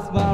plasma.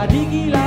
Jadi gila